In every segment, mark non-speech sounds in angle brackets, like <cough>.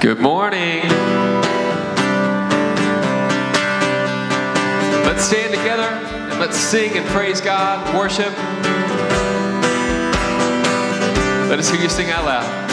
Good morning. Let's stand together and let's sing and praise God, worship. Let us hear you sing out loud.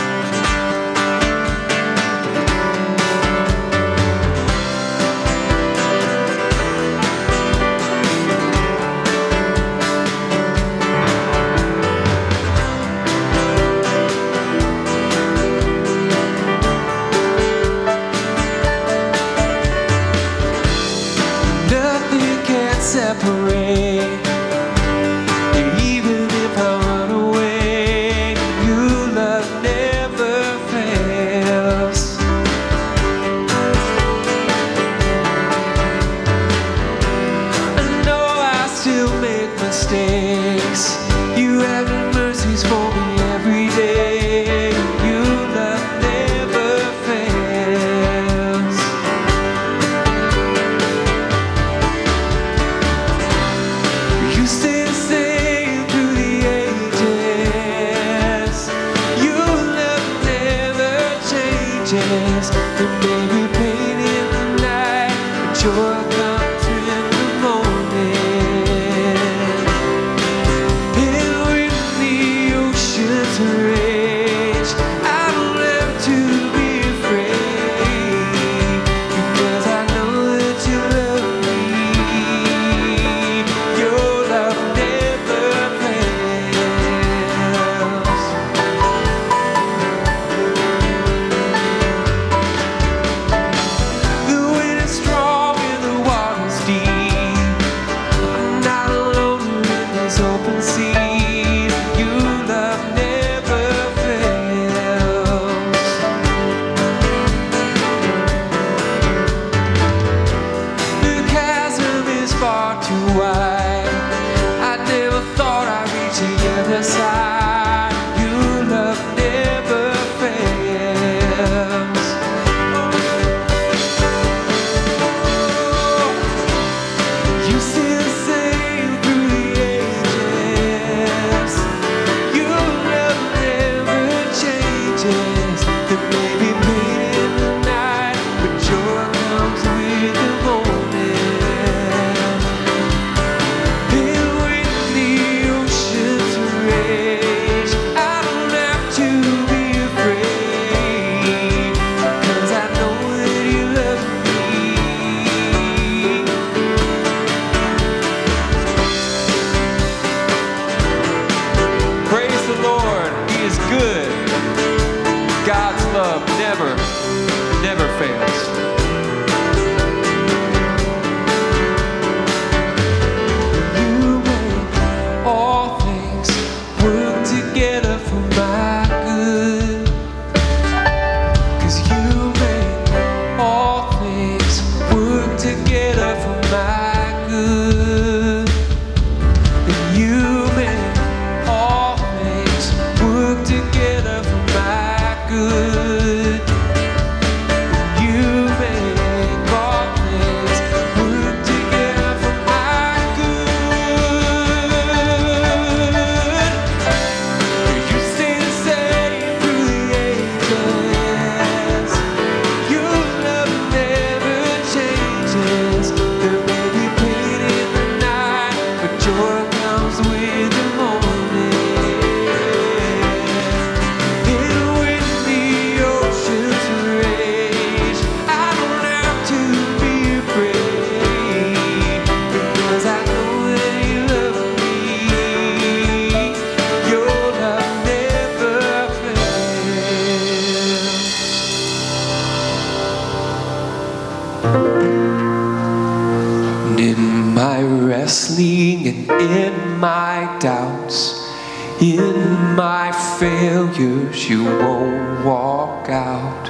you won't walk out.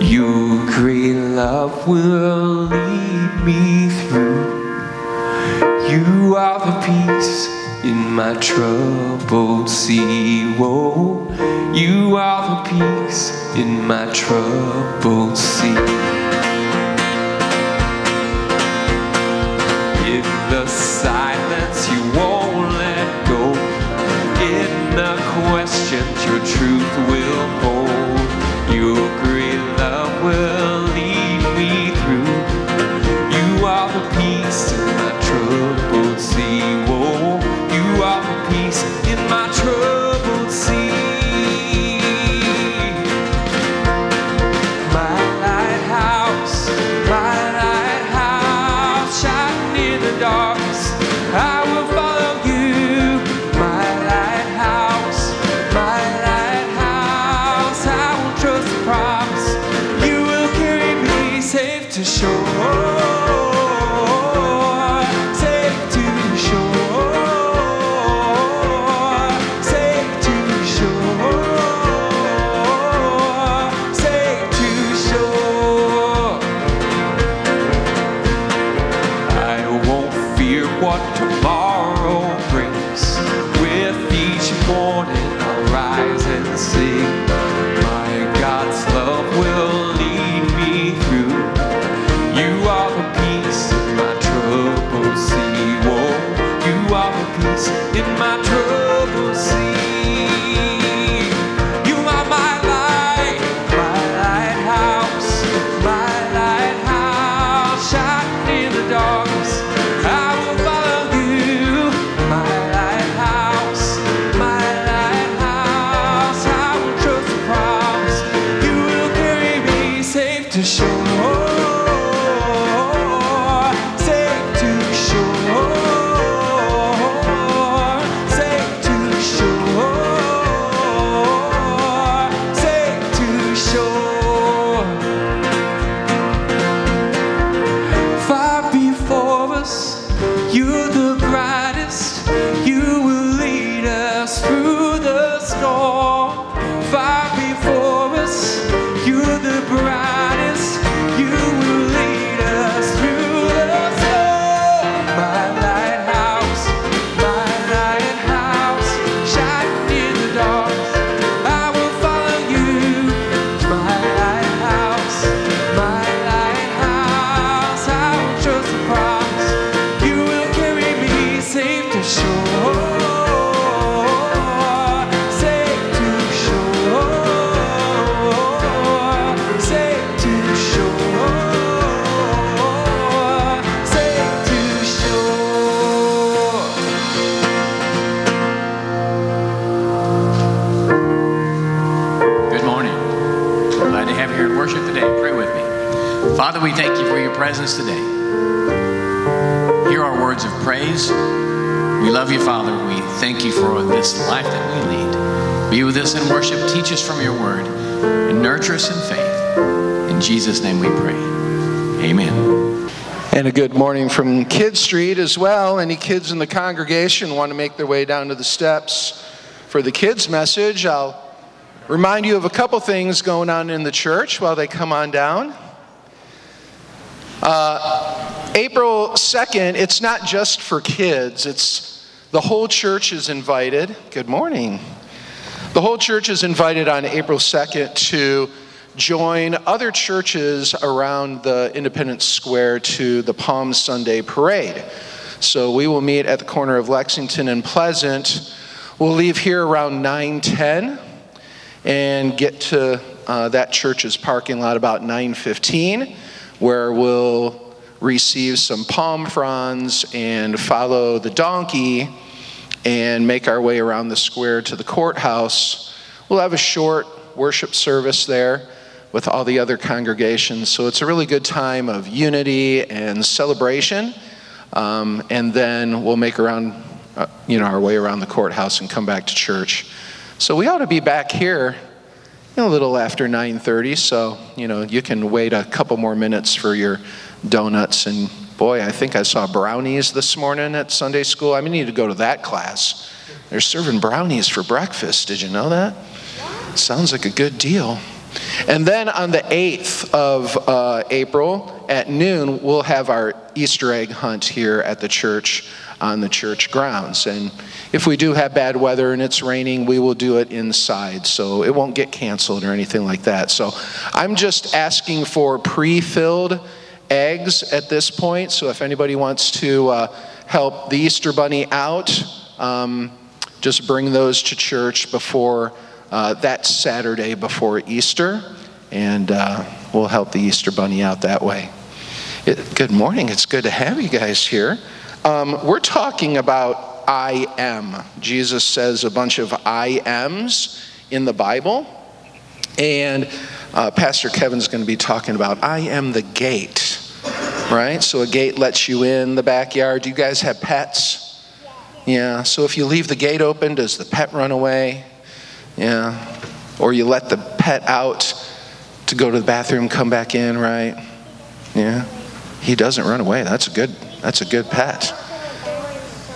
Your great love will lead me through. You are the peace in my troubled sea. Whoa, you are the peace in my troubled rise and see. Presence today. Hear our words of praise. We love you, Father. We thank you for this life that we lead. Be with us in worship. Teach us from your word and nurture us in faith. In Jesus' name we pray. Amen. And a good morning from Kid Street as well. Any kids in the congregation want to make their way down to the steps for the kids' message? I'll remind you of a couple things going on in the church while they come on down. Uh, April 2nd, it's not just for kids, it's the whole church is invited. Good morning. The whole church is invited on April 2nd to join other churches around the Independence Square to the Palm Sunday parade. So we will meet at the corner of Lexington and Pleasant. We'll leave here around 9:10 and get to uh, that church's parking lot about 9:15, where we'll receive some palm fronds and follow the donkey and make our way around the square to the courthouse. We'll have a short worship service there with all the other congregations. So it's a really good time of unity and celebration. Um, and then we'll make around, uh, you know, our way around the courthouse and come back to church. So we ought to be back here a little after 9:30. So you know, you can wait a couple more minutes for your donuts and boy, I think I saw brownies this morning at Sunday school. I may need to go to that class. They're serving brownies for breakfast. Did you know that? Sounds like a good deal. And then on the 8th of uh, April at noon, we'll have our Easter egg hunt here at the church on the church grounds. And if we do have bad weather and it's raining, we will do it inside. So it won't get canceled or anything like that. So I'm just asking for pre filled eggs at this point. So if anybody wants to uh, help the Easter Bunny out, um, just bring those to church before uh, that Saturday before Easter, and uh, we'll help the Easter Bunny out that way. It, good morning. It's good to have you guys here. Um, we're talking about I am. Jesus says a bunch of I ams in the Bible, and uh, Pastor Kevin's going to be talking about I am the gate, right? So a gate lets you in the backyard. Do you guys have pets? Yeah, so if you leave the gate open, does the pet run away? Yeah. Or you let the pet out to go to the bathroom, come back in, right? Yeah. He doesn't run away. That's a good that's a good pet.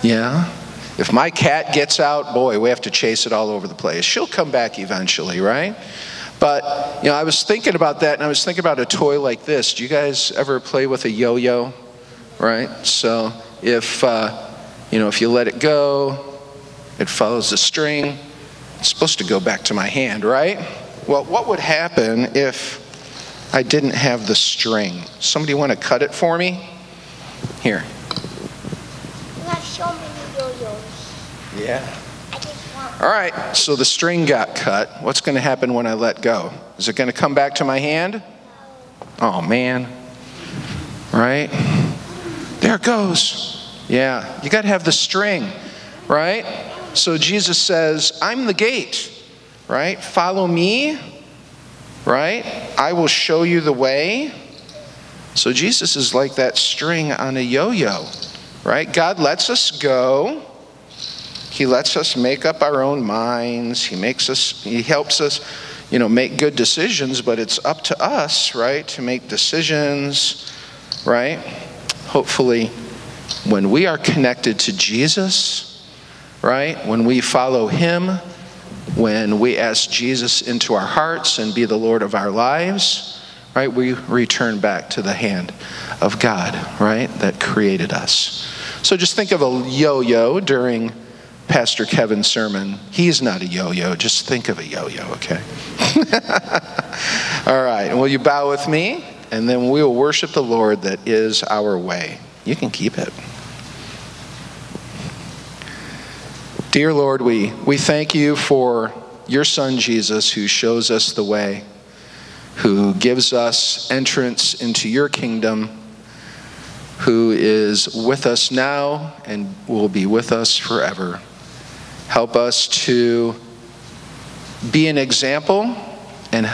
Yeah. If my cat gets out, boy, we have to chase it all over the place. She'll come back eventually, right? But, you know, I was thinking about that and I was thinking about a toy like this. Do you guys ever play with a yo-yo? Right? So, if uh, you know, if you let it go, it follows the string. It's supposed to go back to my hand, right? Well, what would happen if I didn't have the string? Somebody want to cut it for me? Here. You have so many yo-yos. Yeah. All right, so the string got cut. What's going to happen when I let go? Is it going to come back to my hand? Oh, man. Right? There it goes. Yeah, you got to have the string, right? So Jesus says, I'm the gate, right? Follow me, right? I will show you the way. So Jesus is like that string on a yo yo, right? God lets us go. He lets us make up our own minds. He makes us, He helps us, you know, make good decisions, but it's up to us, right, to make decisions, right? Hopefully, when we are connected to Jesus, right, when we follow Him, when we ask Jesus into our hearts and be the Lord of our lives, right, we return back to the hand of God, right, that created us. So just think of a yo yo during Pastor Kevin's sermon. He's not a yo yo, just think of a yo yo, okay? <laughs> All right, will you bow with me? And then we will worship the Lord that is our way. You can keep it. Dear Lord, we, we thank you for your Son Jesus who shows us the way, who gives us entrance into your kingdom, who is with us now and will be with us forever. Help us to be an example and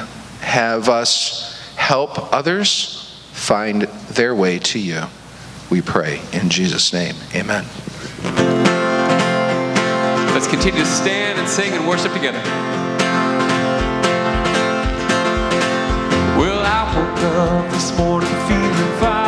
have us help others find their way to you. We pray in Jesus' name. Amen. Let's continue to stand and sing and worship together. Well, I woke up this morning feeling fine.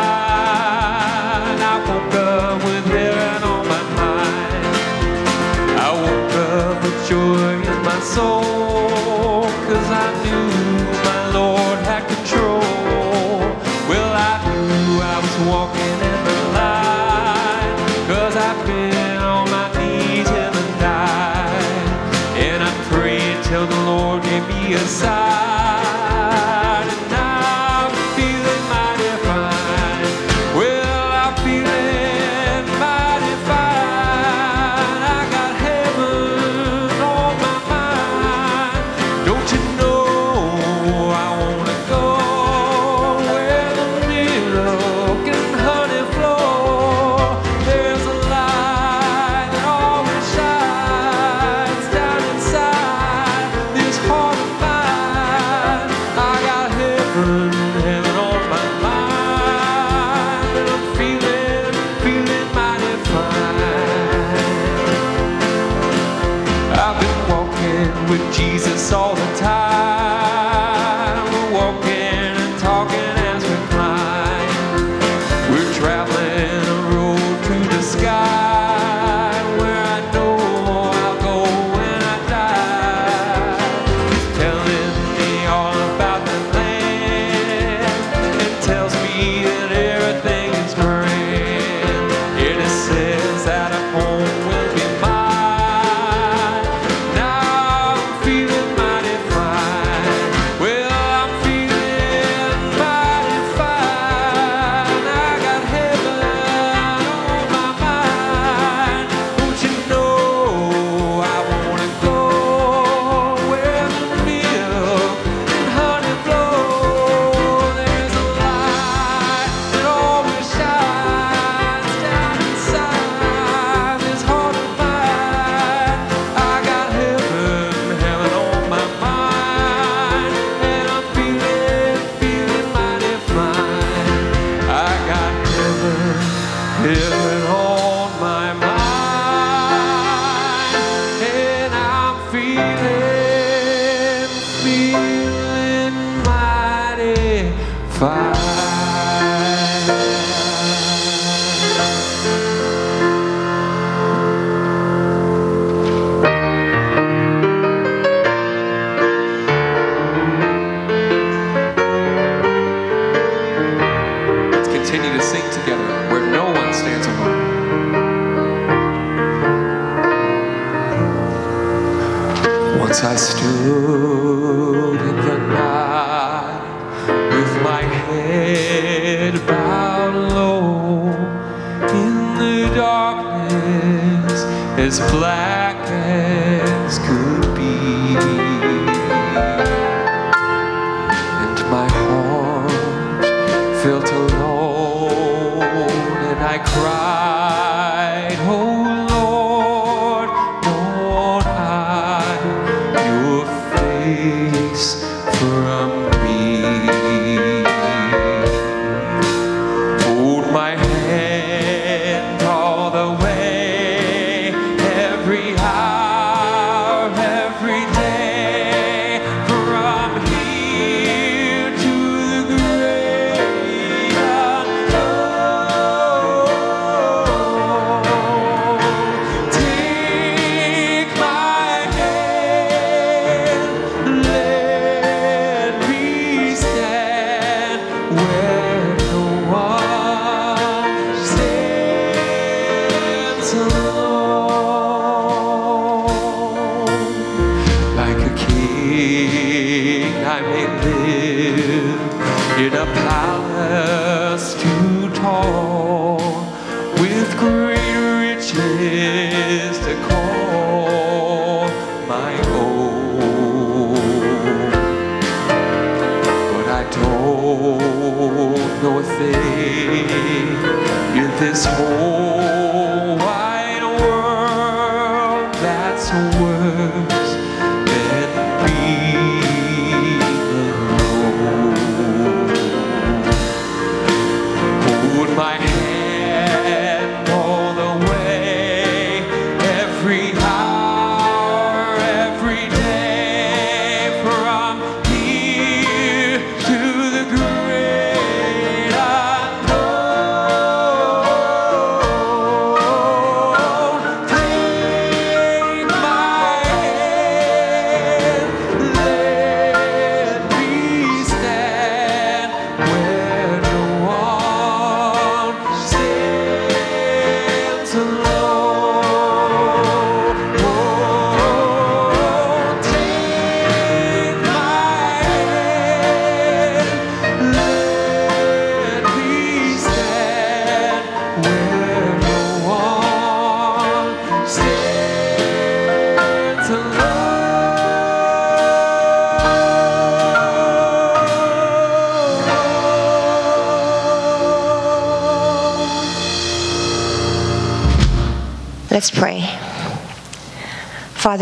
I stood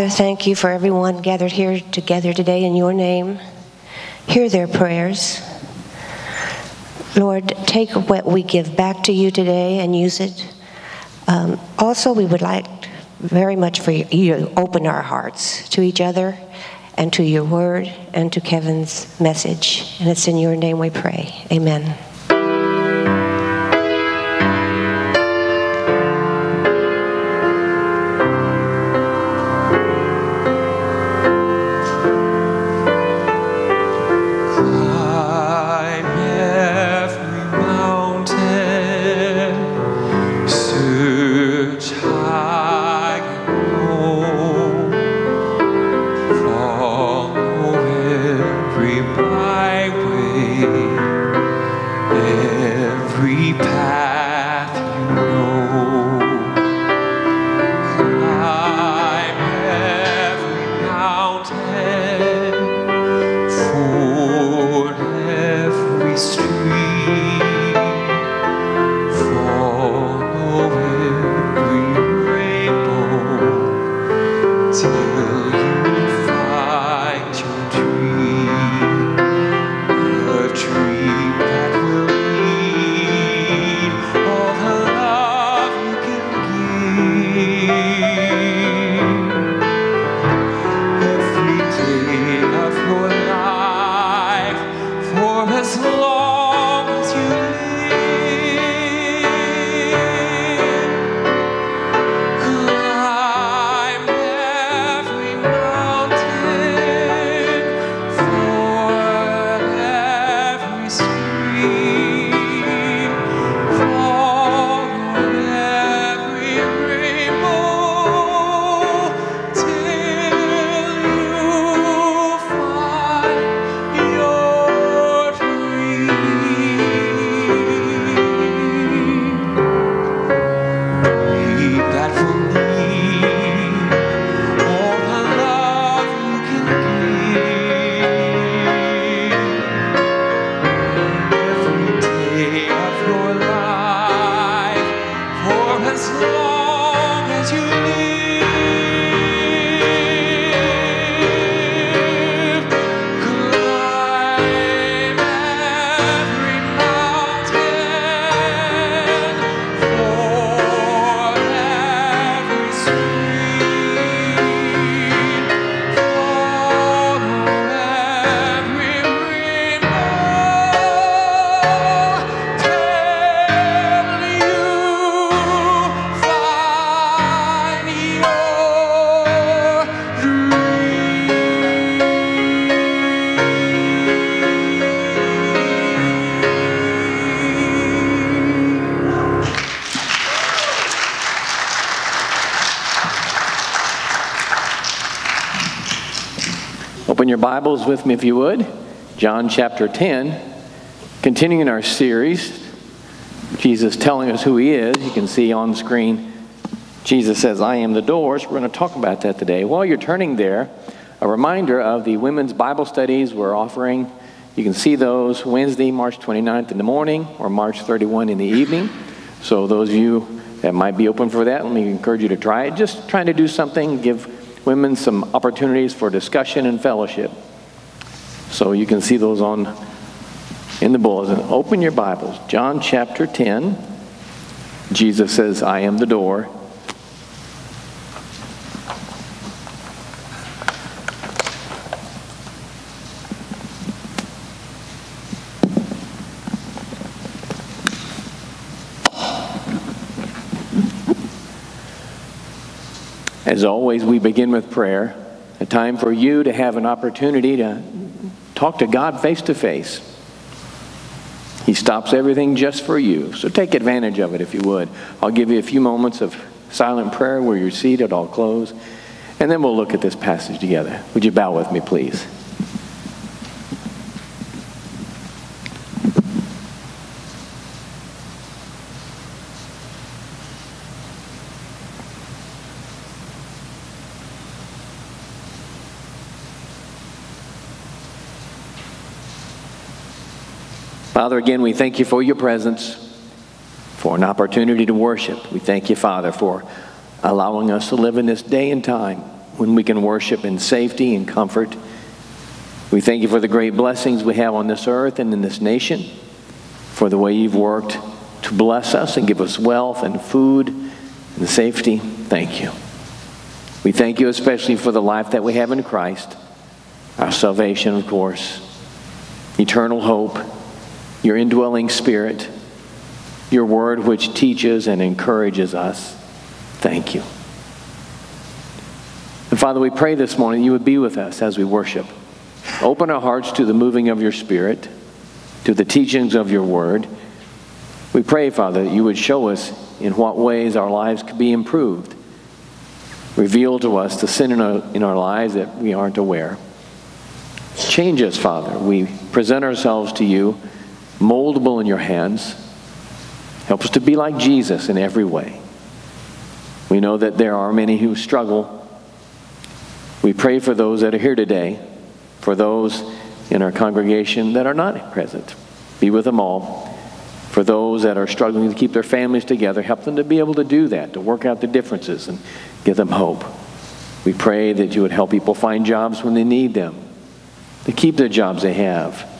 Father, thank you for everyone gathered here together today in your name. Hear their prayers. Lord, take what we give back to you today and use it. Um, also, we would like very much for you to open our hearts to each other and to your word and to Kevin's message. And it's in your name we pray. Amen. Bibles with me, if you would. John chapter 10, continuing our series. Jesus telling us who he is. You can see on screen, Jesus says, I am the door. So we're going to talk about that today. While you're turning there, a reminder of the women's Bible studies we're offering. You can see those Wednesday, March 29th in the morning or March 31 in the evening. So those of you that might be open for that, let me encourage you to try it. Just trying to do something, give women some opportunities for discussion and fellowship. So you can see those on in the bulletin. Open your Bibles. John chapter 10. Jesus says, I am the door. As always, we begin with prayer, a time for you to have an opportunity to talk to God face to face. He stops everything just for you. So take advantage of it if you would. I'll give you a few moments of silent prayer where you're seated. I'll close. And then we'll look at this passage together. Would you bow with me, please? Father, again, we thank you for your presence, for an opportunity to worship. We thank you, Father, for allowing us to live in this day and time when we can worship in safety and comfort. We thank you for the great blessings we have on this earth and in this nation, for the way you've worked to bless us and give us wealth and food and safety. Thank you. We thank you especially for the life that we have in Christ, our salvation, of course, eternal hope your indwelling spirit, your word which teaches and encourages us. Thank you. And Father, we pray this morning you would be with us as we worship. Open our hearts to the moving of your spirit, to the teachings of your word. We pray, Father, that you would show us in what ways our lives could be improved. Reveal to us the sin in our, in our lives that we aren't aware. Change us, Father. We present ourselves to you moldable in your hands. Help us to be like Jesus in every way. We know that there are many who struggle. We pray for those that are here today, for those in our congregation that are not present. Be with them all. For those that are struggling to keep their families together, help them to be able to do that, to work out the differences and give them hope. We pray that you would help people find jobs when they need them, to keep the jobs they have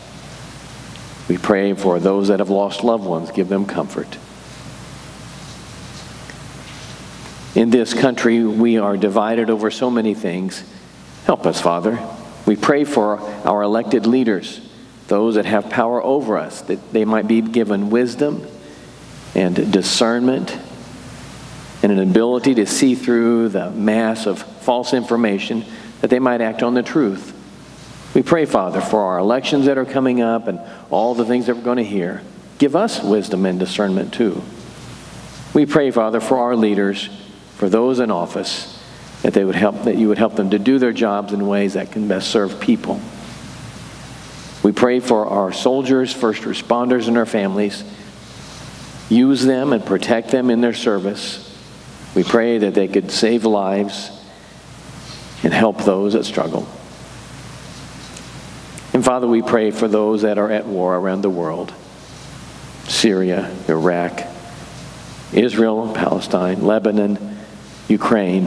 we pray for those that have lost loved ones, give them comfort. In this country, we are divided over so many things. Help us, Father. We pray for our elected leaders, those that have power over us, that they might be given wisdom and discernment and an ability to see through the mass of false information, that they might act on the truth. We pray, Father, for our elections that are coming up and all the things that we're going to hear. Give us wisdom and discernment too. We pray, Father, for our leaders, for those in office, that they would help that you would help them to do their jobs in ways that can best serve people. We pray for our soldiers, first responders, and our families. Use them and protect them in their service. We pray that they could save lives and help those that struggle. Father, we pray for those that are at war around the world Syria, Iraq, Israel, Palestine, Lebanon, Ukraine.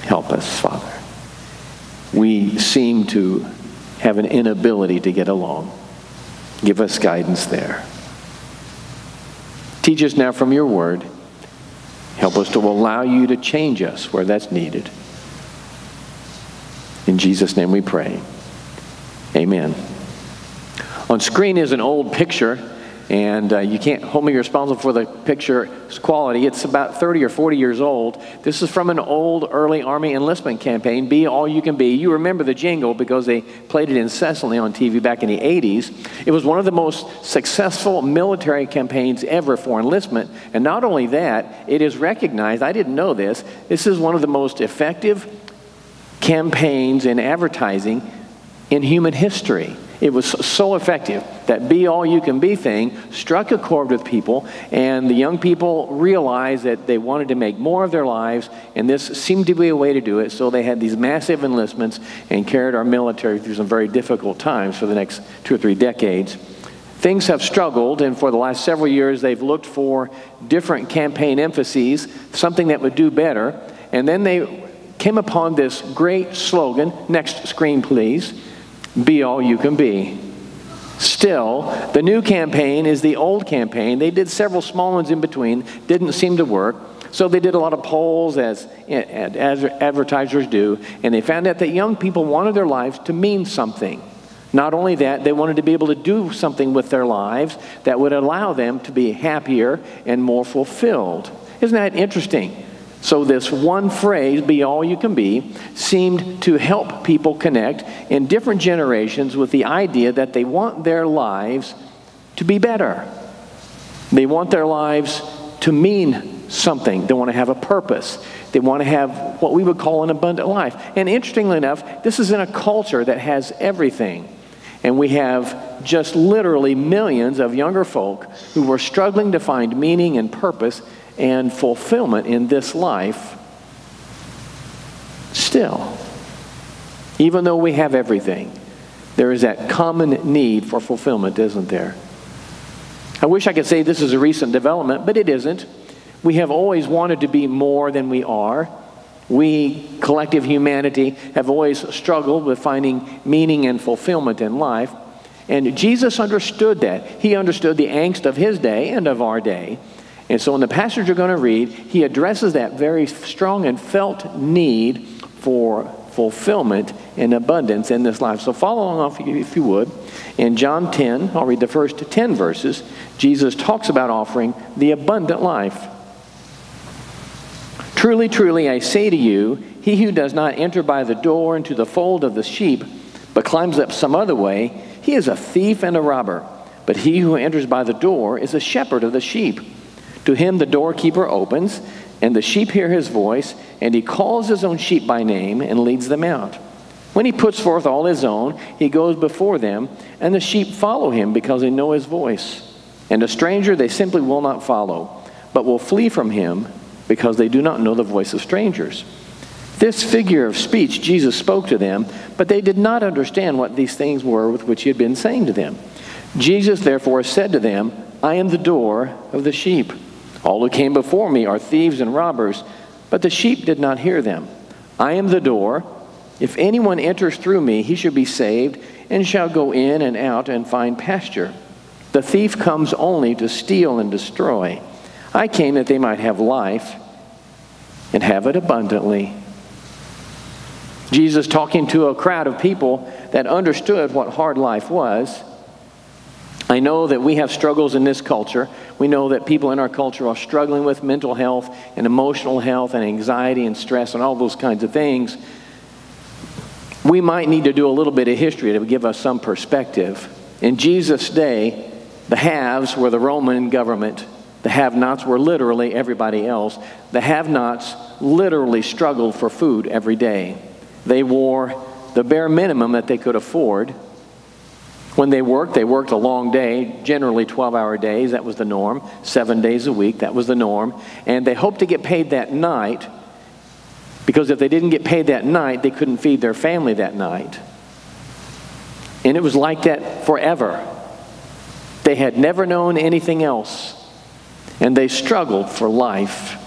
Help us, Father. We seem to have an inability to get along. Give us guidance there. Teach us now from your word. Help us to allow you to change us where that's needed. In Jesus' name we pray. Amen. On screen is an old picture, and uh, you can't hold me responsible for the picture's quality. It's about 30 or 40 years old. This is from an old early Army enlistment campaign, Be All You Can Be. You remember the jingle because they played it incessantly on TV back in the 80s. It was one of the most successful military campaigns ever for enlistment. And not only that, it is recognized, I didn't know this, this is one of the most effective campaigns and advertising in human history. It was so effective that be all you can be thing struck a chord with people, and the young people realized that they wanted to make more of their lives, and this seemed to be a way to do it. So they had these massive enlistments and carried our military through some very difficult times for the next two or three decades. Things have struggled, and for the last several years, they've looked for different campaign emphases, something that would do better. And then they came upon this great slogan next screen, please be all you can be. Still, the new campaign is the old campaign. They did several small ones in between, didn't seem to work. So they did a lot of polls, as, as advertisers do, and they found out that young people wanted their lives to mean something. Not only that, they wanted to be able to do something with their lives that would allow them to be happier and more fulfilled. Isn't that interesting? So, this one phrase, be all you can be, seemed to help people connect in different generations with the idea that they want their lives to be better. They want their lives to mean something. They want to have a purpose. They want to have what we would call an abundant life. And interestingly enough, this is in a culture that has everything. And we have just literally millions of younger folk who are struggling to find meaning and purpose and fulfillment in this life still. Even though we have everything, there is that common need for fulfillment, isn't there? I wish I could say this is a recent development, but it isn't. We have always wanted to be more than we are. We, collective humanity, have always struggled with finding meaning and fulfillment in life. And Jesus understood that. He understood the angst of his day and of our day. And so in the passage you're going to read, he addresses that very strong and felt need for fulfillment and abundance in this life. So follow along if you would. In John 10, I'll read the first 10 verses. Jesus talks about offering the abundant life. Truly, truly, I say to you, he who does not enter by the door into the fold of the sheep, but climbs up some other way, he is a thief and a robber. But he who enters by the door is a shepherd of the sheep. To him the doorkeeper opens, and the sheep hear his voice, and he calls his own sheep by name and leads them out. When he puts forth all his own, he goes before them, and the sheep follow him because they know his voice. And a stranger they simply will not follow, but will flee from him because they do not know the voice of strangers. This figure of speech Jesus spoke to them, but they did not understand what these things were with which he had been saying to them. Jesus therefore said to them, I am the door of the sheep. All who came before me are thieves and robbers, but the sheep did not hear them. I am the door. If anyone enters through me, he shall be saved and shall go in and out and find pasture. The thief comes only to steal and destroy. I came that they might have life and have it abundantly. Jesus talking to a crowd of people that understood what hard life was I know that we have struggles in this culture. We know that people in our culture are struggling with mental health and emotional health and anxiety and stress and all those kinds of things. We might need to do a little bit of history to give us some perspective. In Jesus' day, the haves were the Roman government. The have nots were literally everybody else. The have nots literally struggled for food every day. They wore the bare minimum that they could afford when they worked, they worked a long day, generally 12 hour days. That was the norm. Seven days a week, that was the norm. And they hoped to get paid that night because if they didn't get paid that night, they couldn't feed their family that night. And it was like that forever. They had never known anything else. And they struggled for life.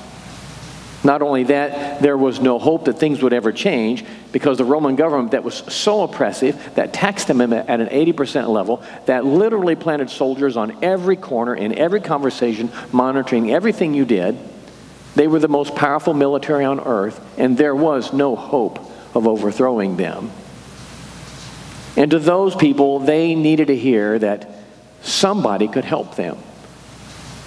Not only that, there was no hope that things would ever change because the Roman government that was so oppressive, that taxed them at an 80% level, that literally planted soldiers on every corner, in every conversation, monitoring everything you did. They were the most powerful military on earth, and there was no hope of overthrowing them. And to those people, they needed to hear that somebody could help them.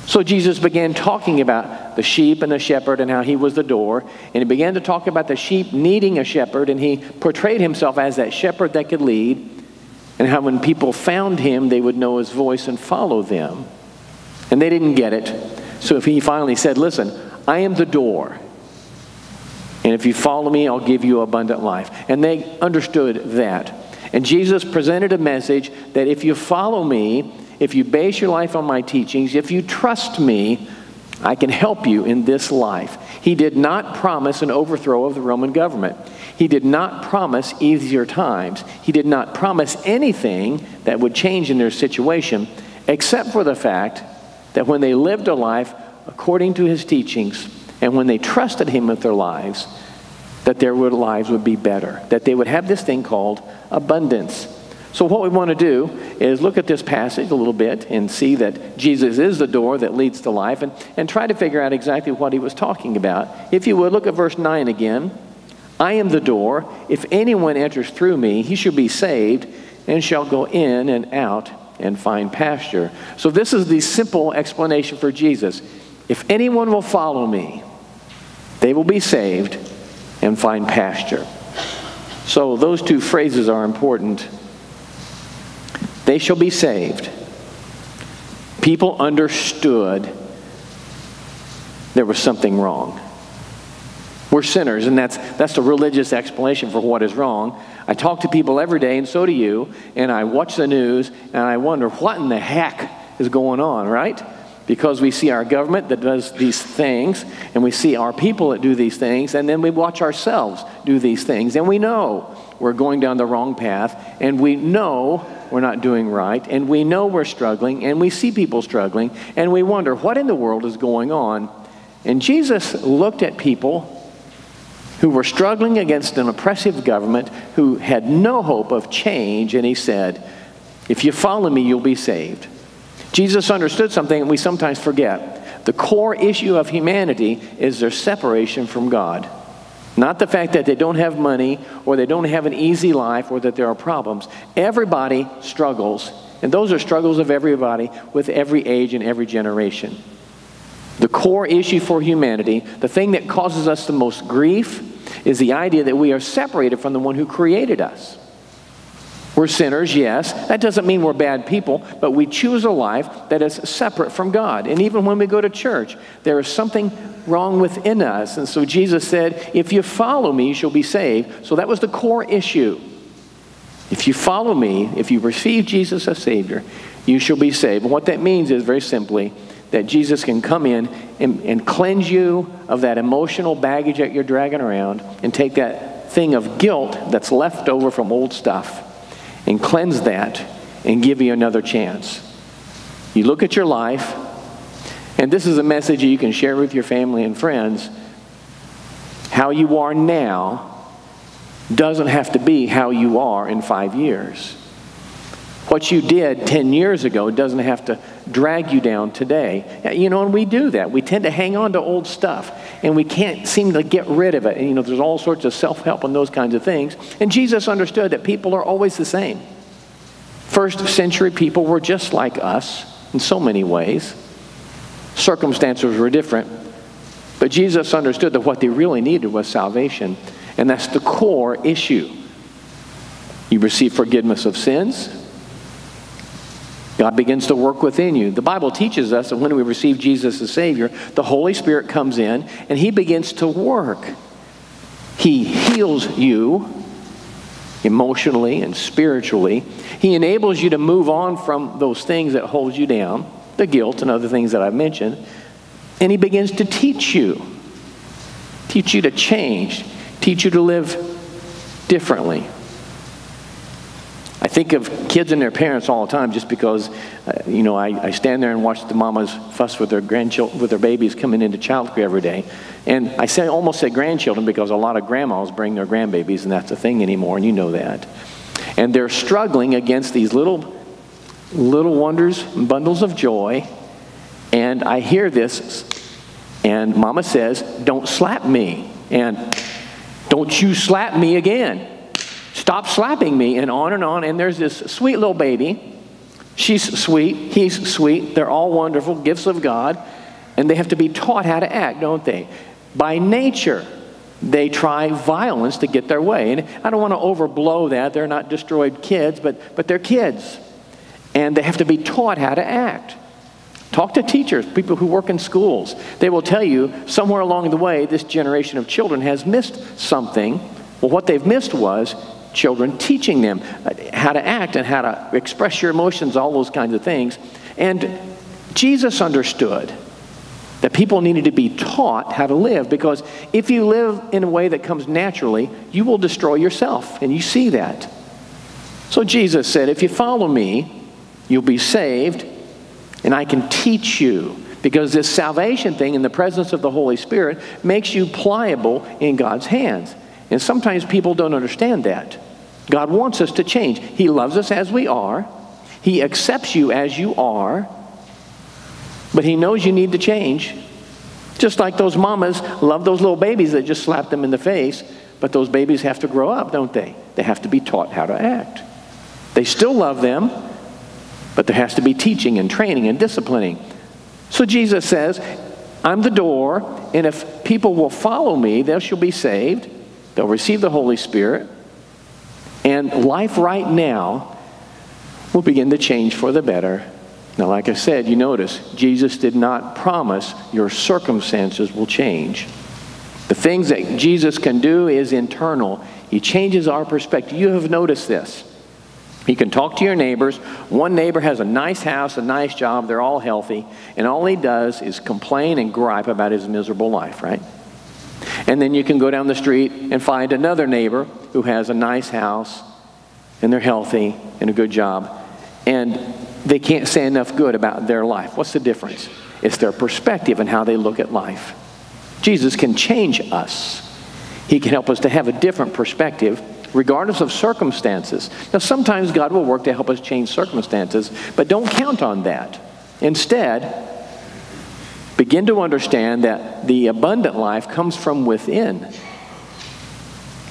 So Jesus began talking about the sheep and the shepherd and how he was the door. And he began to talk about the sheep needing a shepherd, and he portrayed himself as that shepherd that could lead, and how when people found him, they would know his voice and follow them. And they didn't get it. So if he finally said, Listen, I am the door. And if you follow me, I'll give you abundant life. And they understood that. And Jesus presented a message that if you follow me, if you base your life on my teachings, if you trust me, I can help you in this life. He did not promise an overthrow of the Roman government. He did not promise easier times. He did not promise anything that would change in their situation, except for the fact that when they lived a life according to his teachings and when they trusted him with their lives, that their lives would be better, that they would have this thing called abundance. So, what we want to do is look at this passage a little bit and see that Jesus is the door that leads to life and, and try to figure out exactly what he was talking about. If you would, look at verse 9 again. I am the door. If anyone enters through me, he shall be saved and shall go in and out and find pasture. So, this is the simple explanation for Jesus. If anyone will follow me, they will be saved and find pasture. So, those two phrases are important. They shall be saved. People understood there was something wrong. We're sinners, and that's, that's the religious explanation for what is wrong. I talk to people every day, and so do you, and I watch the news, and I wonder what in the heck is going on, right? Because we see our government that does these things, and we see our people that do these things, and then we watch ourselves do these things, and we know we're going down the wrong path, and we know we're not doing right, and we know we're struggling, and we see people struggling, and we wonder what in the world is going on. And Jesus looked at people who were struggling against an oppressive government, who had no hope of change, and he said, If you follow me, you'll be saved. Jesus understood something that we sometimes forget. The core issue of humanity is their separation from God. Not the fact that they don't have money or they don't have an easy life or that there are problems. Everybody struggles, and those are struggles of everybody with every age and every generation. The core issue for humanity, the thing that causes us the most grief, is the idea that we are separated from the one who created us. We're sinners, yes. That doesn't mean we're bad people, but we choose a life that is separate from God. And even when we go to church, there is something wrong within us. And so Jesus said, If you follow me, you shall be saved. So that was the core issue. If you follow me, if you receive Jesus as Savior, you shall be saved. And what that means is very simply that Jesus can come in and, and cleanse you of that emotional baggage that you're dragging around and take that thing of guilt that's left over from old stuff and cleanse that and give you another chance. You look at your life, and this is a message you can share with your family and friends. How you are now doesn't have to be how you are in five years. What you did 10 years ago doesn't have to drag you down today. You know, and we do that. We tend to hang on to old stuff and we can't seem to get rid of it. And, you know, there's all sorts of self help and those kinds of things. And Jesus understood that people are always the same. First century people were just like us in so many ways. Circumstances were different. But Jesus understood that what they really needed was salvation. And that's the core issue. You receive forgiveness of sins, God begins to work within you. The Bible teaches us that when we receive Jesus as Savior, the Holy Spirit comes in and He begins to work. He heals you emotionally and spiritually. He enables you to move on from those things that hold you down, the guilt and other things that I've mentioned. And He begins to teach you, teach you to change, teach you to live differently. Think of kids and their parents all the time just because, uh, you know, I, I stand there and watch the mamas fuss with their grandchildren, with their babies coming into childcare every day. And I say almost say grandchildren because a lot of grandmas bring their grandbabies, and that's a thing anymore, and you know that. And they're struggling against these little, little wonders, bundles of joy. And I hear this, and mama says, Don't slap me. And don't you slap me again. Stop slapping me, and on and on. And there's this sweet little baby. She's sweet. He's sweet. They're all wonderful gifts of God. And they have to be taught how to act, don't they? By nature, they try violence to get their way. And I don't want to overblow that. They're not destroyed kids, but, but they're kids. And they have to be taught how to act. Talk to teachers, people who work in schools. They will tell you somewhere along the way, this generation of children has missed something. Well, what they've missed was children teaching them how to act and how to express your emotions, all those kinds of things. And Jesus understood that people needed to be taught how to live because if you live in a way that comes naturally, you will destroy yourself. And you see that. So Jesus said, If you follow me, you'll be saved, and I can teach you. Because this salvation thing in the presence of the Holy Spirit makes you pliable in God's hands. And sometimes people don't understand that. God wants us to change. He loves us as we are, He accepts you as you are, but He knows you need to change. Just like those mamas love those little babies that just slap them in the face, but those babies have to grow up, don't they? They have to be taught how to act. They still love them, but there has to be teaching and training and disciplining. So Jesus says, I'm the door, and if people will follow me, they shall be saved. They'll receive the Holy Spirit. And life right now will begin to change for the better. Now, like I said, you notice, Jesus did not promise your circumstances will change. The things that Jesus can do is internal. He changes our perspective. You have noticed this. He can talk to your neighbors. One neighbor has a nice house, a nice job, they're all healthy, and all he does is complain and gripe about his miserable life, right? And then you can go down the street and find another neighbor who has a nice house and they're healthy and a good job. And they can't say enough good about their life. What's the difference? It's their perspective and how they look at life. Jesus can change us. He can help us to have a different perspective regardless of circumstances. Now, sometimes God will work to help us change circumstances, but don't count on that. Instead, begin to understand that the abundant life comes from within.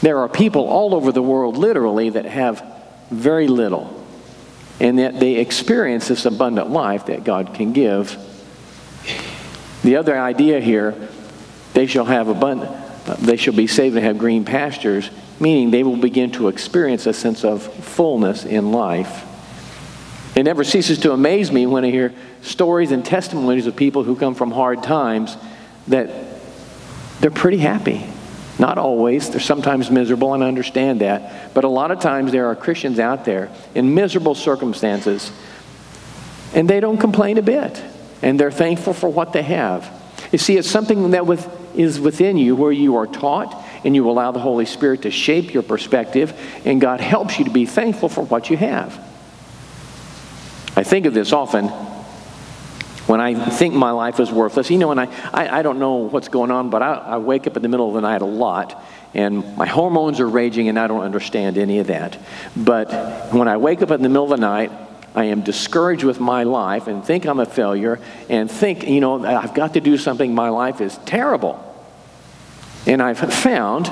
There are people all over the world, literally, that have very little, and that they experience this abundant life that God can give. The other idea here, they shall have abundant, they shall be saved and have green pastures, meaning they will begin to experience a sense of fullness in life. It never ceases to amaze me when I hear stories and testimonies of people who come from hard times that they're pretty happy. Not always. They're sometimes miserable, and I understand that. But a lot of times there are Christians out there in miserable circumstances, and they don't complain a bit. And they're thankful for what they have. You see, it's something that with, is within you where you are taught and you allow the Holy Spirit to shape your perspective, and God helps you to be thankful for what you have. I think of this often when I think my life is worthless. You know, and I, I, I don't know what's going on, but I, I wake up in the middle of the night a lot, and my hormones are raging, and I don't understand any of that. But when I wake up in the middle of the night, I am discouraged with my life and think I'm a failure and think, you know, I've got to do something. My life is terrible. And I've found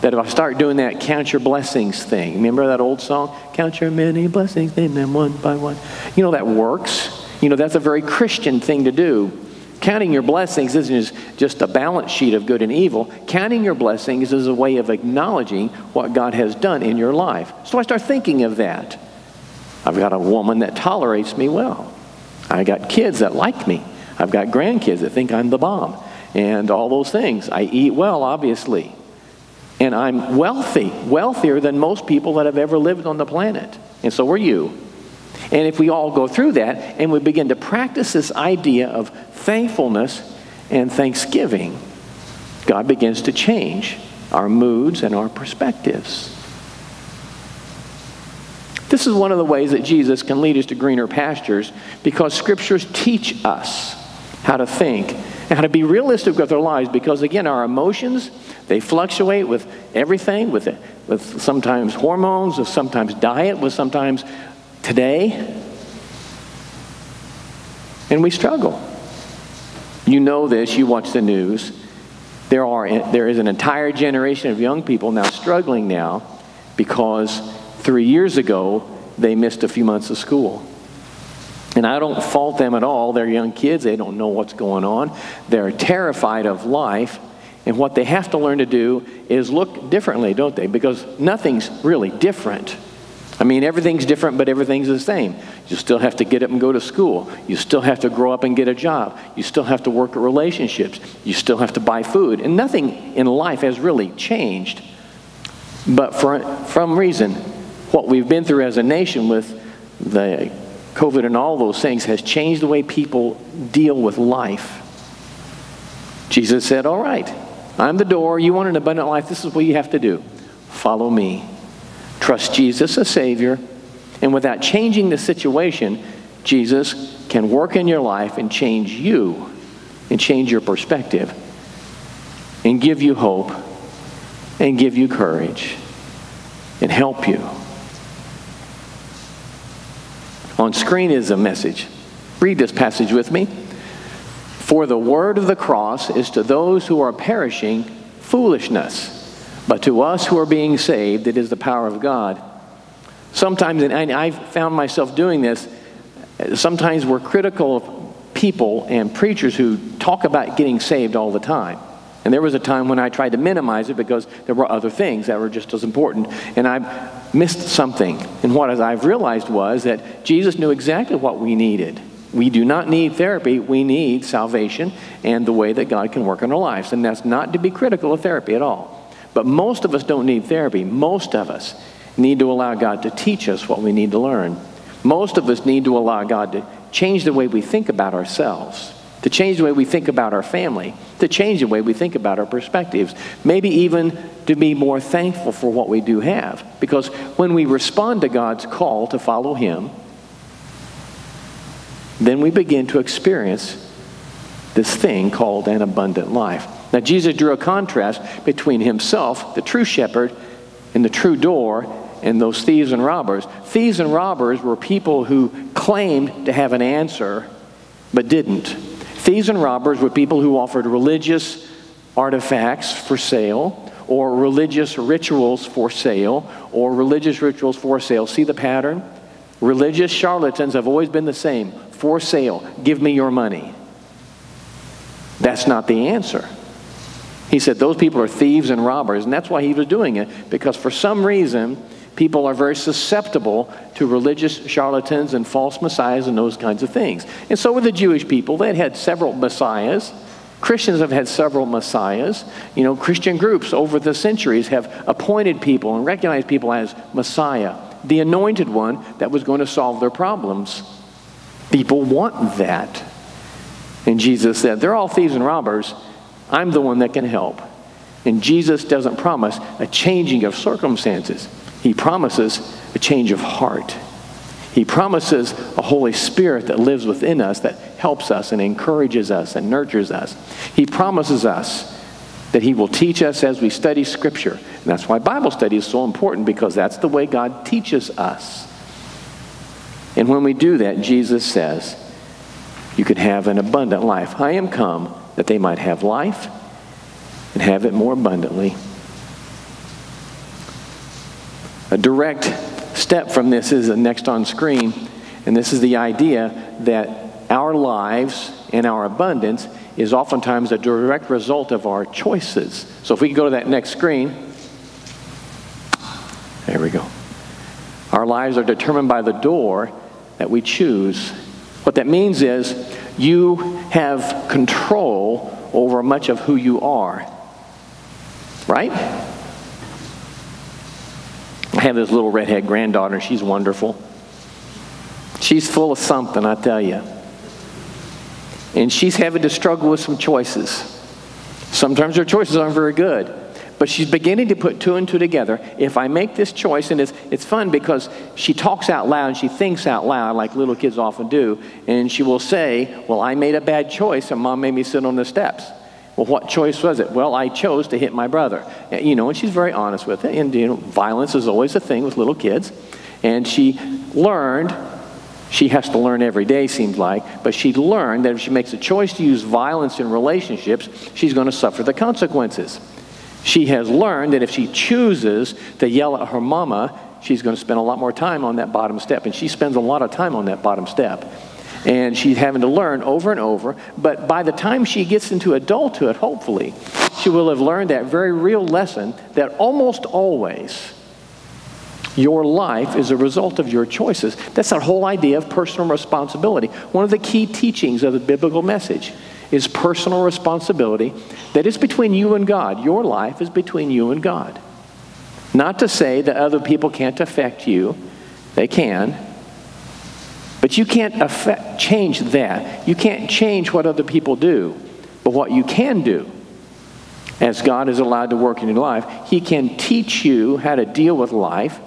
that if I start doing that count your blessings thing, remember that old song? Count your many blessings, name them one by one. You know, that works. You know, that's a very Christian thing to do. Counting your blessings isn't just a balance sheet of good and evil. Counting your blessings is a way of acknowledging what God has done in your life. So I start thinking of that. I've got a woman that tolerates me well. I got kids that like me. I've got grandkids that think I'm the bomb. And all those things. I eat well, obviously. And I'm wealthy, wealthier than most people that have ever lived on the planet. And so are you. And if we all go through that and we begin to practice this idea of thankfulness and thanksgiving, God begins to change our moods and our perspectives. This is one of the ways that Jesus can lead us to greener pastures because scriptures teach us how to think and how to be realistic with our lives because, again, our emotions, they fluctuate with everything, with, with sometimes hormones, with sometimes diet, with sometimes today. And we struggle. You know this, you watch the news. There, are, there is an entire generation of young people now struggling now because three years ago they missed a few months of school. And I don't fault them at all. They're young kids, they don't know what's going on. They're terrified of life. And what they have to learn to do is look differently, don't they? Because nothing's really different I mean, everything's different, but everything's the same. You still have to get up and go to school. You still have to grow up and get a job. You still have to work at relationships. You still have to buy food. And nothing in life has really changed. But for some reason, what we've been through as a nation with the COVID and all those things has changed the way people deal with life. Jesus said, All right, I'm the door. You want an abundant life. This is what you have to do follow me. Trust Jesus as Savior. And without changing the situation, Jesus can work in your life and change you and change your perspective and give you hope and give you courage and help you. On screen is a message. Read this passage with me. For the word of the cross is to those who are perishing foolishness, but to us who are being saved, it is the power of God. Sometimes, and I've found myself doing this, sometimes we're critical of people and preachers who talk about getting saved all the time. And there was a time when I tried to minimize it because there were other things that were just as important. And I missed something. And what I've realized was that Jesus knew exactly what we needed. We do not need therapy, we need salvation and the way that God can work in our lives. And that's not to be critical of therapy at all. But most of us don't need therapy. Most of us need to allow God to teach us what we need to learn. Most of us need to allow God to change the way we think about ourselves to change the way we think about our family, to change the way we think about our perspectives, maybe even to be more thankful for what we do have. Because when we respond to God's call to follow Him, then we begin to experience this thing called an abundant life. Now, Jesus drew a contrast between Himself, the true shepherd, and the true door, and those thieves and robbers. Thieves and robbers were people who claimed to have an answer, but didn't. Thieves and robbers were people who offered religious artifacts for sale, or religious rituals for sale, or religious rituals for sale. See the pattern? Religious charlatans have always been the same for sale. Give me your money. That's not the answer. He said those people are thieves and robbers, and that's why he was doing it, because for some reason, people are very susceptible to religious charlatans and false messiahs and those kinds of things. And so were the Jewish people. They had had several messiahs. Christians have had several messiahs. You know, Christian groups over the centuries have appointed people and recognized people as Messiah, the anointed one that was going to solve their problems. People want that. And Jesus said, They're all thieves and robbers. I'm the one that can help. And Jesus doesn't promise a changing of circumstances. He promises a change of heart. He promises a Holy Spirit that lives within us that helps us and encourages us and nurtures us. He promises us that He will teach us as we study Scripture. And that's why Bible study is so important because that's the way God teaches us. And when we do that, Jesus says, You can have an abundant life. I am come that they might have life and have it more abundantly. A direct step from this is the next on screen, and this is the idea that our lives and our abundance is oftentimes a direct result of our choices. So if we go to that next screen, there we go. Our lives are determined by the door that we choose. What that means is you have control over much of who you are. Right? I have this little redhead granddaughter. She's wonderful. She's full of something, I tell you. And she's having to struggle with some choices. Sometimes her choices aren't very good. But she's beginning to put two and two together. If I make this choice, and it's, it's fun because she talks out loud and she thinks out loud like little kids often do, and she will say, Well, I made a bad choice and mom made me sit on the steps. Well, what choice was it? Well, I chose to hit my brother. Eh, you know, and she's very honest with it. And, you know, violence is always a thing with little kids. And she learned, she has to learn every day, seems like, but she learned that if she makes a choice to use violence in relationships, she's going to suffer the consequences. She has learned that if she chooses to yell at her mama, she's going to spend a lot more time on that bottom step. And she spends a lot of time on that bottom step and she's having to learn over and over. But by the time she gets into adulthood, hopefully, she will have learned that very real lesson that almost always Your life is a result of your choices. That's that whole idea of personal responsibility. One of the key teachings of the biblical message is personal responsibility that is between you and God. Your life is between you and God. Not to say that other people can't affect you, they can. But you can't affect, change that. You can't change what other people do. But what you can do, as God is allowed to work in your life, He can teach you how to deal with life.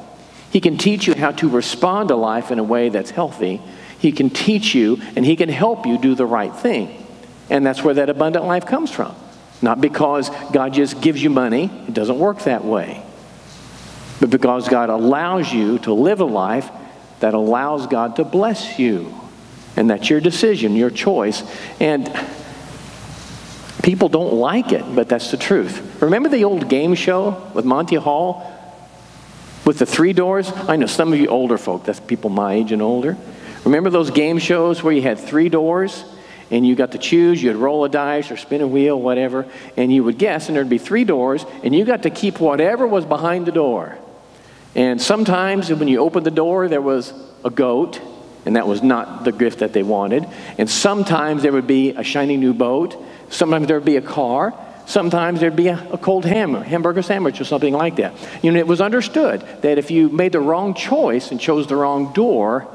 He can teach you how to respond to life in a way that's healthy. He can teach you and He can help you do the right thing. And that's where that abundant life comes from. Not because God just gives you money, it doesn't work that way. But because God allows you to live a life that allows God to bless you. And that's your decision, your choice. And people don't like it, but that's the truth. Remember the old game show with Monty Hall with the three doors? I know some of you older folk, that's people my age and older. Remember those game shows where you had three doors? And you got to choose. You'd roll a dice or spin a wheel, whatever, and you would guess, and there'd be three doors, and you got to keep whatever was behind the door. And sometimes when you opened the door, there was a goat, and that was not the gift that they wanted. And sometimes there would be a shiny new boat. Sometimes there would be a car. Sometimes there'd be a, a cold ham, hamburger sandwich or something like that. You know, it was understood that if you made the wrong choice and chose the wrong door,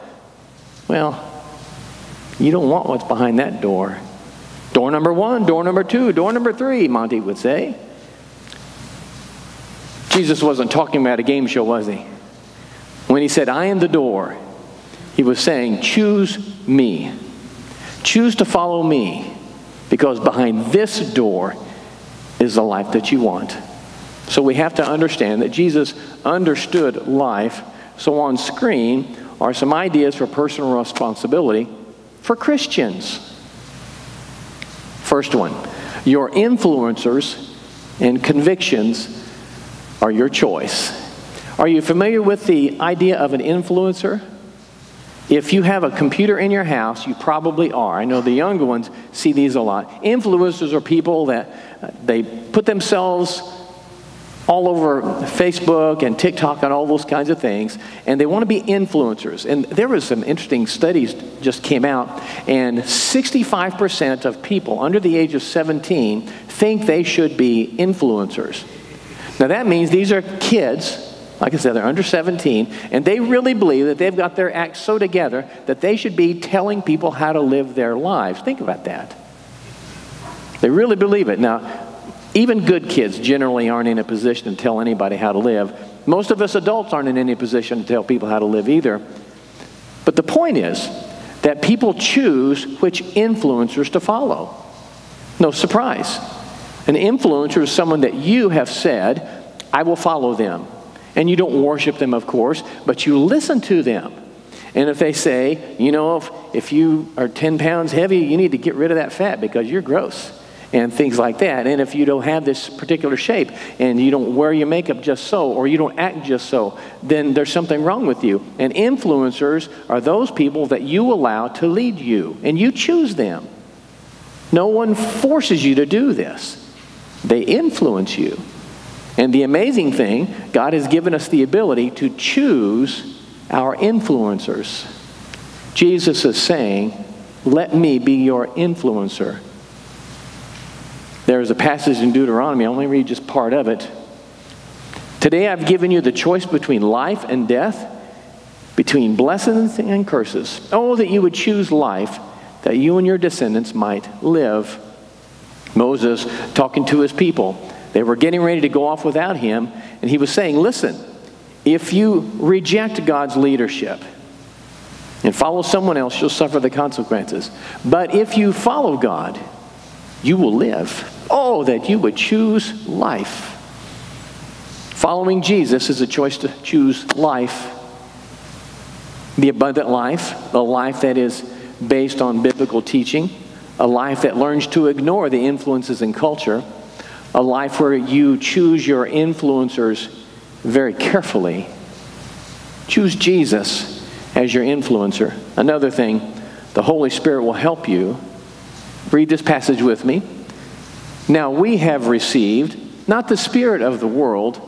well, you don't want what's behind that door. Door number one, door number two, door number three, Monty would say. Jesus wasn't talking about a game show, was he? When he said, I am the door, he was saying, choose me. Choose to follow me because behind this door is the life that you want. So we have to understand that Jesus understood life. So on screen are some ideas for personal responsibility for Christians. First one your influencers and convictions are your choice. Are you familiar with the idea of an influencer? If you have a computer in your house, you probably are. I know the younger ones see these a lot. Influencers are people that uh, they put themselves all over Facebook and TikTok and all those kinds of things, and they want to be influencers. And there was some interesting studies just came out, and 65% of people under the age of 17 think they should be influencers. Now that means these are kids, like I said, they're under 17, and they really believe that they've got their act so together that they should be telling people how to live their lives. Think about that. They really believe it. Now, even good kids generally aren't in a position to tell anybody how to live. Most of us adults aren't in any position to tell people how to live either. But the point is that people choose which influencers to follow. No surprise. An influencer is someone that you have said, I will follow them. And you don't worship them, of course, but you listen to them. And if they say, you know, if, if you are 10 pounds heavy, you need to get rid of that fat because you're gross and things like that. And if you don't have this particular shape and you don't wear your makeup just so or you don't act just so, then there's something wrong with you. And influencers are those people that you allow to lead you and you choose them. No one forces you to do this, they influence you. And the amazing thing, God has given us the ability to choose our influencers. Jesus is saying, Let me be your influencer. There's a passage in Deuteronomy, I'll only read just part of it. Today I've given you the choice between life and death, between blessings and curses. Oh, that you would choose life, that you and your descendants might live. Moses talking to his people. They were getting ready to go off without him, and he was saying, Listen, if you reject God's leadership and follow someone else, you'll suffer the consequences. But if you follow God, you will live. Oh, that you would choose life. Following Jesus is a choice to choose life. The abundant life, a life that is based on biblical teaching, a life that learns to ignore the influences in culture, a life where you choose your influencers very carefully. Choose Jesus as your influencer. Another thing, the Holy Spirit will help you. Read this passage with me. Now we have received not the Spirit of the world,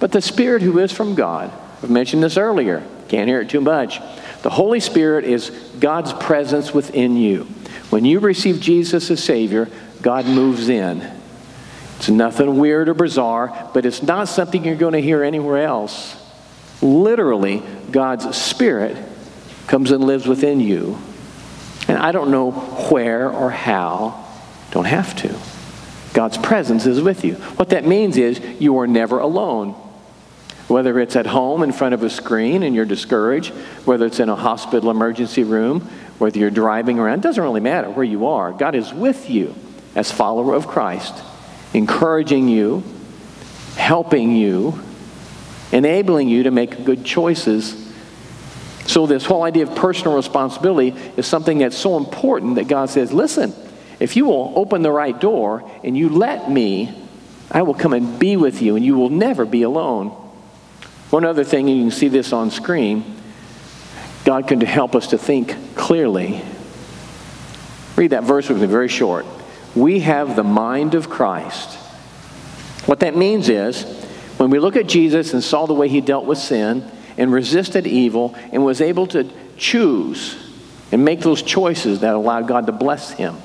but the Spirit who is from God, I've mentioned this earlier. Can't hear it too much. The Holy Spirit is God's presence within you. When you receive Jesus as Savior, God moves in. It's nothing weird or bizarre, but it's not something you're going to hear anywhere else. Literally, God's Spirit comes and lives within you. And I don't know where or how, don't have to. God's presence is with you. What that means is you are never alone. Whether it's at home in front of a screen and you're discouraged, whether it's in a hospital emergency room, whether you're driving around, it doesn't really matter where you are. God is with you as follower of Christ, encouraging you, helping you, enabling you to make good choices. So, this whole idea of personal responsibility is something that's so important that God says, listen, if you will open the right door and you let me, I will come and be with you, and you will never be alone. One other thing, and you can see this on screen God can help us to think clearly. Read that verse with me, very short. We have the mind of Christ. What that means is, when we look at Jesus and saw the way he dealt with sin and resisted evil and was able to choose and make those choices that allowed God to bless him,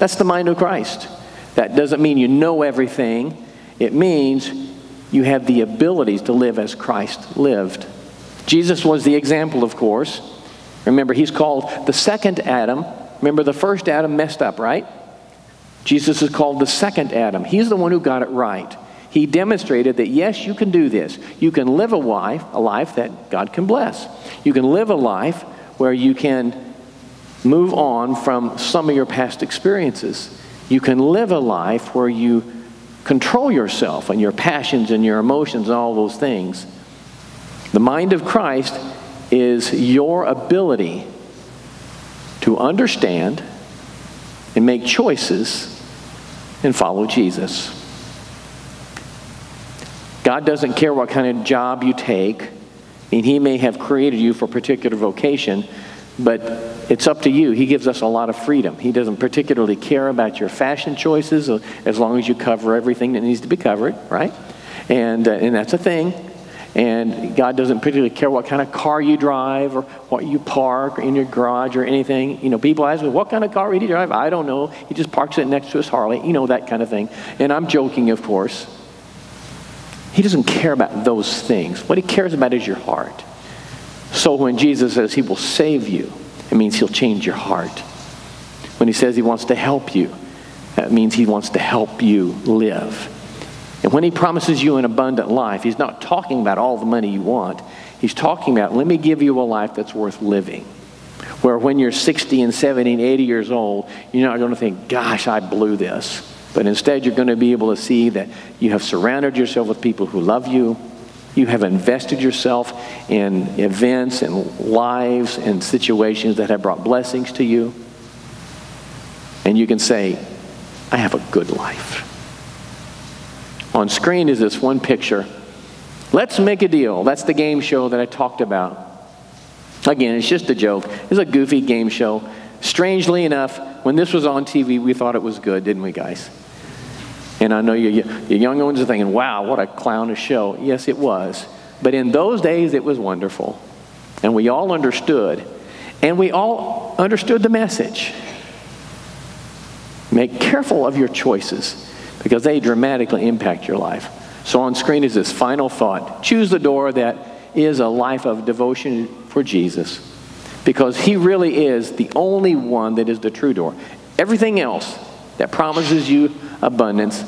that's the mind of Christ. That doesn't mean you know everything, it means you have the abilities to live as Christ lived. Jesus was the example, of course. Remember, he's called the second Adam. Remember, the first Adam messed up, right? Jesus is called the second Adam. He's the one who got it right. He demonstrated that yes, you can do this. You can live a life, a life that God can bless. You can live a life where you can move on from some of your past experiences. You can live a life where you control yourself and your passions and your emotions and all those things. The mind of Christ is your ability to understand and make choices and follow Jesus. God doesn't care what kind of job you take. Mean, He may have created you for a particular vocation, but it's up to you. He gives us a lot of freedom. He doesn't particularly care about your fashion choices as long as you cover everything that needs to be covered, right? And, uh, and that's a thing. And God doesn't particularly care what kind of car you drive or what you park in your garage or anything. You know, people ask me, what kind of car do you drive? I don't know. He just parks it next to his Harley, you know, that kind of thing. And I'm joking, of course. He doesn't care about those things. What he cares about is your heart. So when Jesus says he will save you, it means he'll change your heart. When he says he wants to help you, that means he wants to help you live. And when he promises you an abundant life, he's not talking about all the money you want. He's talking about, let me give you a life that's worth living. Where when you're 60 and 70 and 80 years old, you're not going to think, gosh, I blew this. But instead, you're going to be able to see that you have surrounded yourself with people who love you. You have invested yourself in events and lives and situations that have brought blessings to you. And you can say, I have a good life. On screen is this one picture. Let's make a deal. That's the game show that I talked about. Again, it's just a joke. It's a goofy game show. Strangely enough, when this was on TV, we thought it was good, didn't we, guys? And I know you, you young ones are thinking, wow, what a clownish show. Yes, it was. But in those days, it was wonderful. And we all understood. And we all understood the message. Make careful of your choices because they dramatically impact your life. So on screen is this final thought choose the door that is a life of devotion for Jesus because he really is the only one that is the true door. Everything else that promises you abundance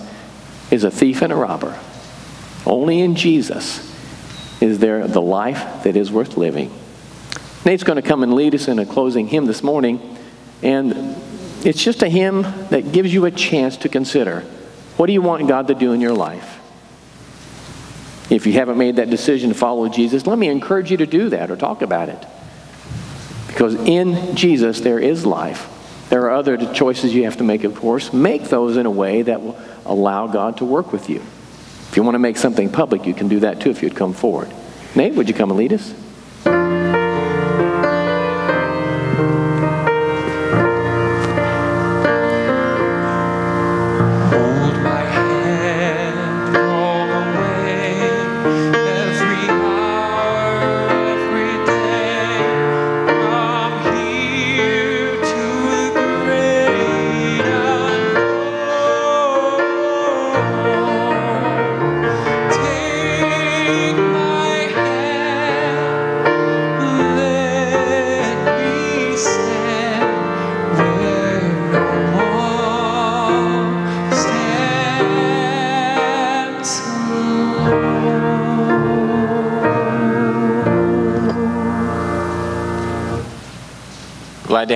is a thief and a robber. Only in Jesus is there the life that is worth living. Nate's going to come and lead us in a closing hymn this morning, and it's just a hymn that gives you a chance to consider what do you want God to do in your life? If you haven't made that decision to follow Jesus, let me encourage you to do that or talk about it. Because in Jesus there is life. There are other choices you have to make, of course. Make those in a way that will allow God to work with you. If you want to make something public, you can do that too if you'd come forward. Nate, would you come and lead us?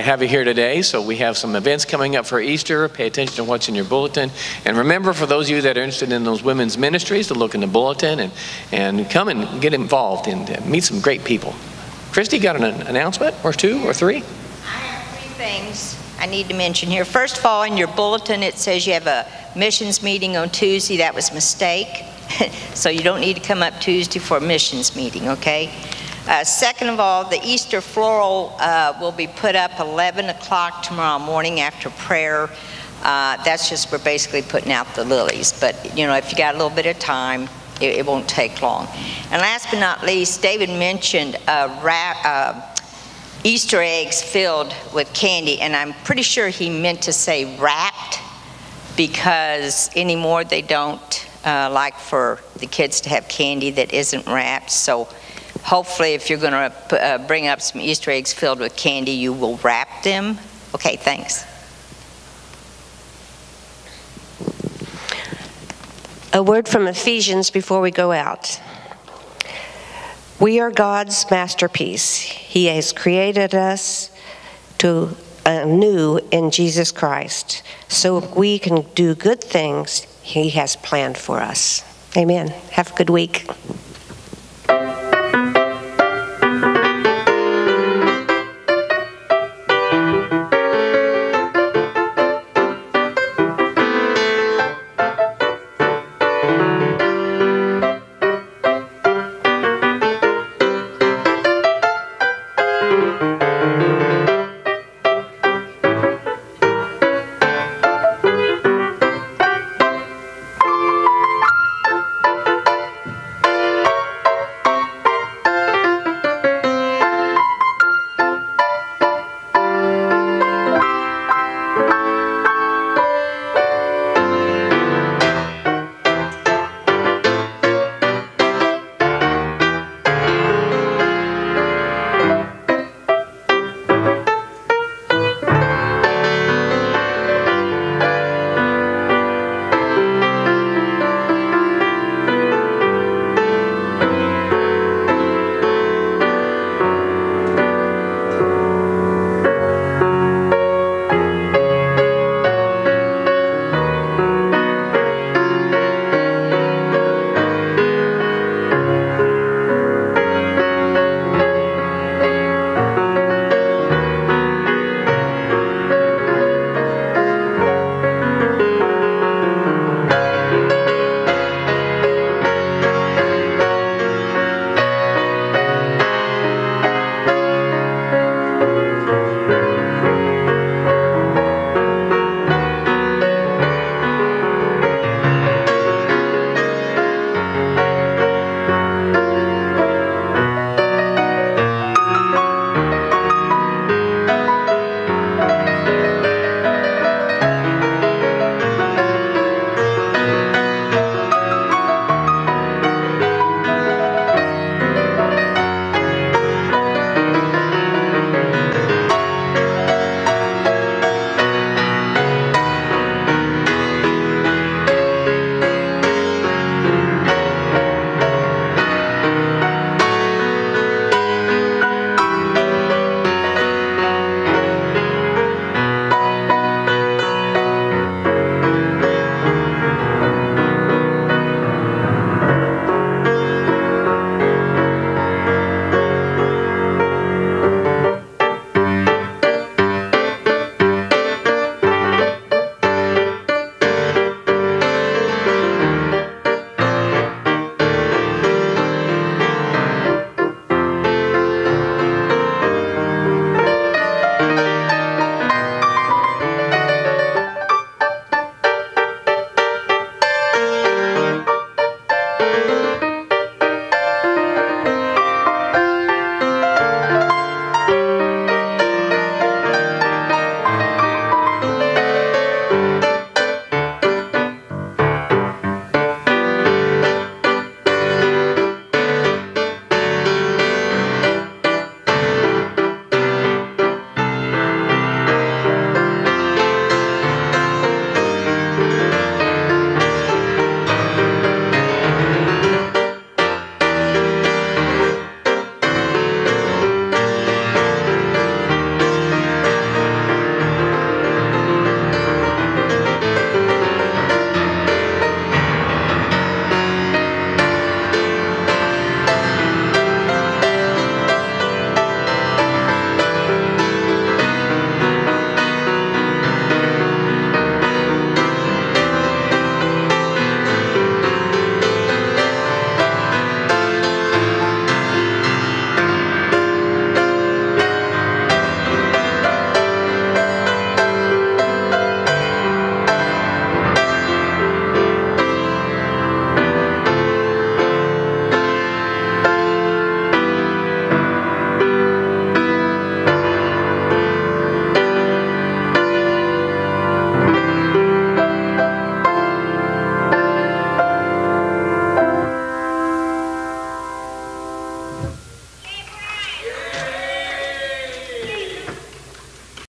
Have you here today. So, we have some events coming up for Easter. Pay attention to what's in your bulletin. And remember, for those of you that are interested in those women's ministries, to look in the bulletin and, and come and get involved and uh, meet some great people. Christy, got an announcement or two or three? I have three things I need to mention here. First of all, in your bulletin, it says you have a missions meeting on Tuesday. That was a mistake. <laughs> so you don't need to come up Tuesday for a missions meeting, okay? Uh, second of all, the Easter floral uh, will be put up 11 o'clock tomorrow morning after prayer. Uh, that's just we're basically putting out the lilies. But you know, if you got a little bit of time, it, it won't take long. And last but not least, David mentioned uh, uh, Easter eggs filled with candy, and I'm pretty sure he meant to say wrapped because anymore they don't uh, like for the kids to have candy that isn't wrapped. So hopefully, if you're going to uh, bring up some Easter eggs filled with candy, you will wrap them. Okay, thanks. A word from Ephesians before we go out. We are God's masterpiece. He has created us to anew in Jesus Christ so we can do good things He has planned for us. Amen. Have a good week.